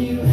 you.